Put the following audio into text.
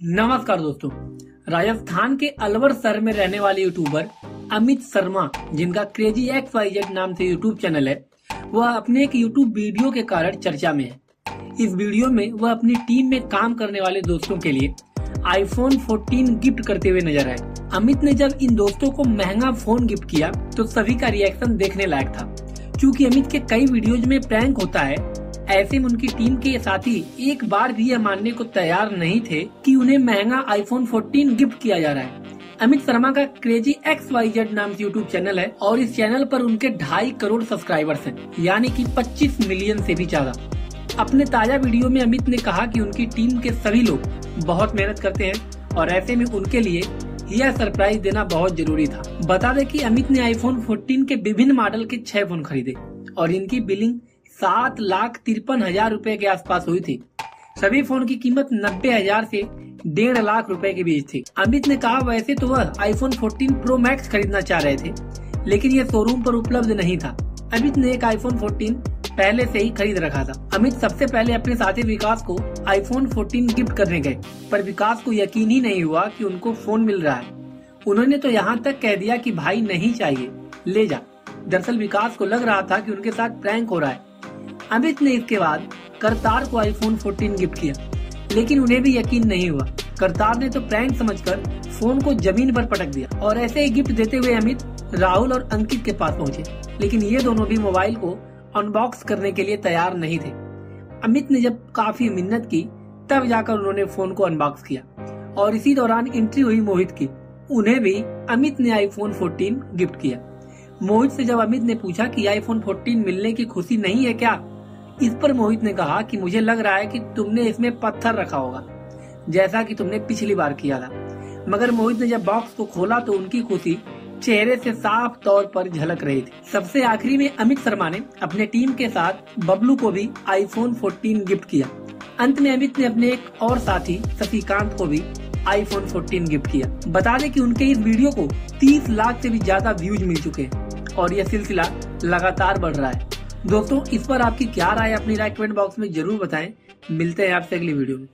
नमस्कार दोस्तों, राजस्थान के अलवर शहर में रहने वाले यूट्यूबर अमित शर्मा, जिनका क्रेजी एक्स वाई जेड नाम से यूट्यूब चैनल है, वह अपने एक यूट्यूब वीडियो के कारण चर्चा में है। इस वीडियो में वह अपनी टीम में काम करने वाले दोस्तों के लिए आईफोन 14 गिफ्ट करते हुए नज़र आए। अमित ने जब इन दोस्तों को महँगा फ़ोन गिफ्ट किया तो सभी का रिएक्शन देखने लायक था। क्योंकि अमित के कई वीडियोज़ में प्रैंक होता है ऐसे में उनकी टीम के साथी एक बार भी यह मानने को तैयार नहीं थे कि उन्हें महँगा आईफोन 14 गिफ्ट किया जा रहा है। अमित शर्मा का क्रेजी एक्स वाई जेड नाम से यूट्यूब चैनल है और इस चैनल पर उनके ढाई करोड़ सब्सक्राइबर्स हैं, यानी कि 25 मिलियन से भी ज़्यादा। अपने ताज़ा वीडियो में अमित ने कहा कि उनकी टीम के सभी लोग बहुत मेहनत करते हैं और ऐसे में उनके लिए यह सरप्राइज़ देना बहुत ज़रूरी था। बता दें कि अमित ने आईफोन 14 के विभिन्न मॉडल के छह फ़ोन खरीदे और इनकी बिलिंग सात लाख तिरपन हज़ार रूपए के आसपास हुई थी। सभी फ़ोन की कीमत नब्बे हज़ार से डेढ़ लाख रुपए के बीच थी। अमित ने कहा, वैसे तो वह आईफोन 14 प्रो मैक्स खरीदना चाह रहे थे, लेकिन यह शोरूम पर उपलब्ध नहीं था। अमित ने एक आईफोन 14 पहले से ही खरीद रखा था। अमित सबसे पहले अपने साथी विकास को आईफोन 14 गिफ्ट करने गए, पर विकास को यकीन ही नहीं हुआ कि उनको फ़ोन मिल रहा है। उन्होंने तो यहाँ तक कह दिया कि, भाई, नहीं चाहिए, ले जा। दरअसल विकास को लग रहा था कि उनके साथ प्रैंक हो रहा है। अमित ने इसके बाद करतार को आईफोन 14 गिफ्ट किया। लेकिन उन्हें भी यकीन नहीं हुआ। करतार ने तो प्रैंक समझकर फ़ोन को ज़मीन पर पटक दिया और ऐसे ही गिफ्ट देते हुए अमित, राहुल और अंकित के पास पहुँचे। लेकिन ये दोनों भी मोबाइल को अनबॉक्स करने के लिए तैयार नहीं थे। अमित ने जब काफ़ी मिन्नत की, तब जाकर उन्होंने फ़ोन को अनबॉक्स किया और इसी दौरान एंट्री हुई मोहित की। उन्हें भी अमित ने आईफोन 14 गिफ्ट किया। मोहित से जब अमित ने पूछा कि आईफोन 14 मिलने की खुशी नहीं है क्या इस पर मोहित ने कहा कि मुझे लग रहा है कि तुमने इसमें पत्थर रखा होगा, जैसा कि तुमने पिछली बार किया था। मगर मोहित ने जब बॉक्स को खोला तो उनकी खुशी चेहरे से साफ़ तौर पर झलक रही थी। सबसे आखिरी में अमित शर्मा ने अपने टीम के साथ बबलू को भी आईफोन 14 गिफ्ट किया। अंत में अमित ने अपने एक और साथी, शशिकांत को भी आईफोन 14 गिफ्ट किया। बता दें कि उनके इस वीडियो को 30 लाख से भी ज़्यादा व्यूज़ मिल चुके हैं और यह सिलसिला लगातार बढ़ रहा है। दोस्तों, इस पर आपकी क्या राय अपनी राय कमेंट बॉक्स में ज़रूर बताएँ। मिलते हैं आपसे अगली वीडियो में।